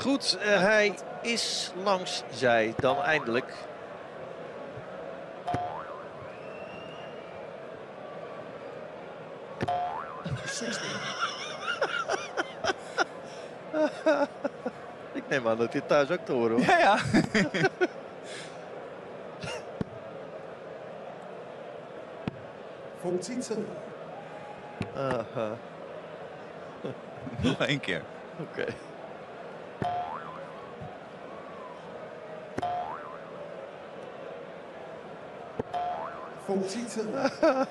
Goed, eh, hij is langs zij dan eindelijk. Ik neem aan dat dit thuis ook te horen hoor. Ja, ja. Vom Tietze. Aha, Nog één keer. oké. Vom Tietze.